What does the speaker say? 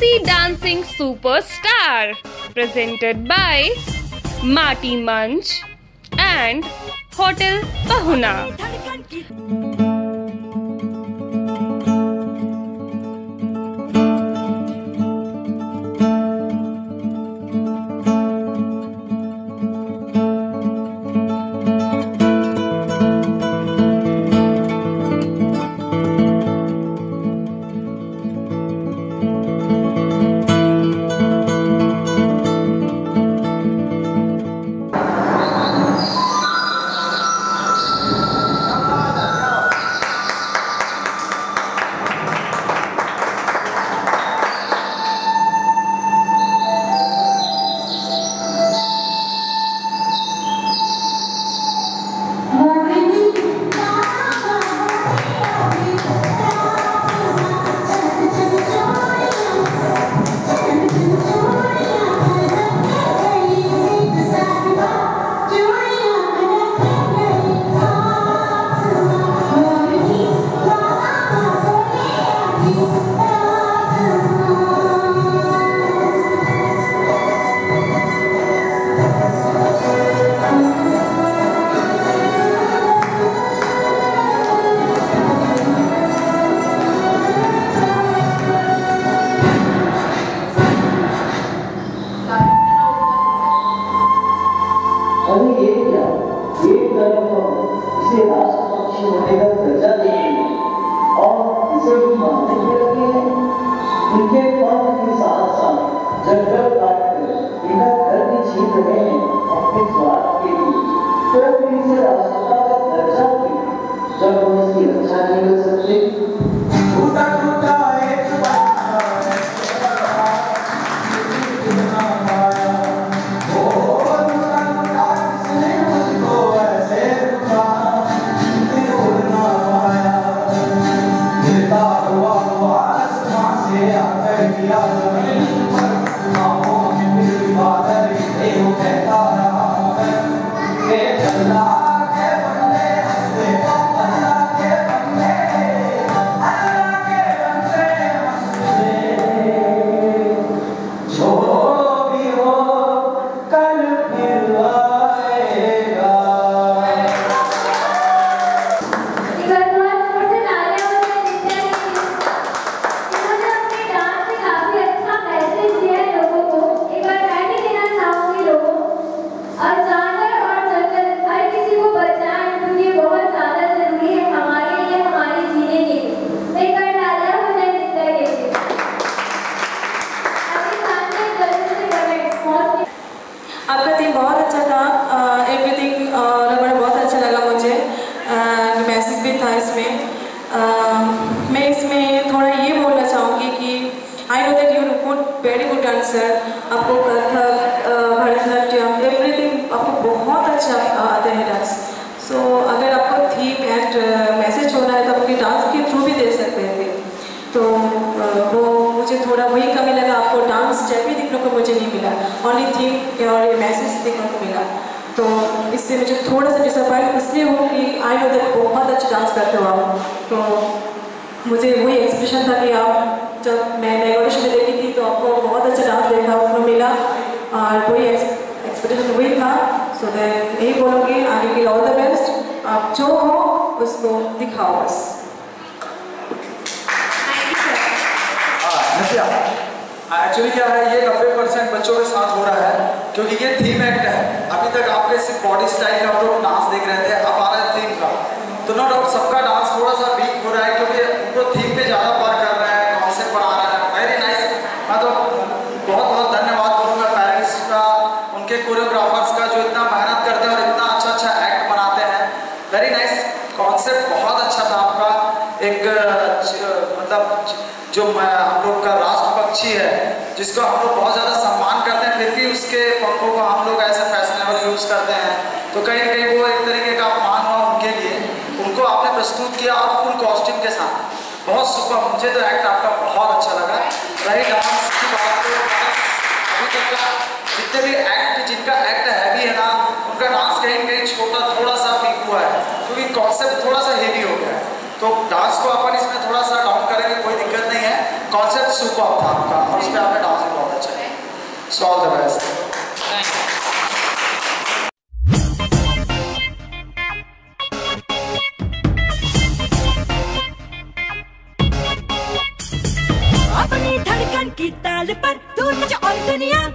Easy Dancing Superstar presented by Marty Munch and Hotel Pahuna. अरे ये क्या? ये कर्म तो इसे राष्ट्रपक्षी होने का दर्जा देंगे और इसे मानने के हैं। इनके कर्म के साथ मैसेज भी था इसमें। uh, मैं इसमें थोड़ा ये बोलना चाहूँगी कि I know that you good very good dancer आपको कथक भरतनाट्यम एवरीथिंग आपको बहुत अच्छा आता है डांस सो अगर आपको थीम एंड मैसेज होना है तो आप अपनी डांस के थ्रू भी दे सकते थे तो वो मुझे थोड़ा वही कमी लगा आपको डांस स्टेप भी देखने को मुझे नहीं मिला। ओनली थीम और ये मैसेज देखने को मिला। तो इससे मुझे थोड़ा सा डिसअपॉइंट इसलिए हो कि आई नो दैट बहुत अच्छा डांस करते हो आप। तो मुझे वही एक्सप्रेशन था कि आप जब मैं नेगोटिशन में देखी थी तो आपको बहुत अच्छा डांस देखा को मिला। और वही एक्सपेक्टेशन वही था। सो देन यही बोलूँगी आगे के ऑल द बेस्ट आप जो हो उसको दिखाओ बस। एक्चुअली क्या है ये नब्बे परसेंट बच्चों के साथ हो रहा है क्योंकि ये है आपके सिर्फ़ बॉडी स्टाइल का हम लोग डांस देख रहे थे अब आ रहा है थीम का। तो नो डाउट सबका डांस थोड़ा सा वीक हो रहा है क्योंकि उनको थीम पे ज़्यादा वर्क कर रहे हैं कॉन्सेप्ट पर आ रहा है। वेरी नाइस मैं तो बहुत बहुत धन्यवाद करूँगा पेरेंट्स का, उनके कोरियोग्राफर्स का जो इतना मेहनत करते हैं और इतना अच्छा अच्छा एक्ट बनाते हैं। वेरी नाइस कॉन्सेप्ट बहुत अच्छा था आपका। एक मतलब जो हम लोग का राष्ट्र पक्षी है, जिसको हम लोग बहुत ज़्यादा सम्मान करते हैं, फिर भी उसके पंखों को हम यूज़ करते हैं। तो कहीं ना कहीं वो एक तरीके का अपमान हुआ उनके लिए। उनको आपने प्रस्तुत किया और फुल कॉस्ट्यूम के साथ। बहुत सुपर, मुझे तो एक्ट आपका बहुत अच्छा लगा। रही डांस की बात तो अभी तक का जितने भी एक्ट जिनका एक्ट हैवी है ना, उनका डांस कहीं कहीं छोटा थोड़ा सा वीक हुआ है। क्योंकि तो कॉन्सेप्ट थोड़ा सा हेवी हो गया है। तो डांस को अपन इसमें थोड़ा सा डाउन करेंगे, कोई दिक्कत नहीं है। कॉन्सेप्ट सुपर था आपका, और उस पर आपने डांस भी बहुत अच्छा किया। सो ऑल द बेस्ट ताल पर तू और दुनिया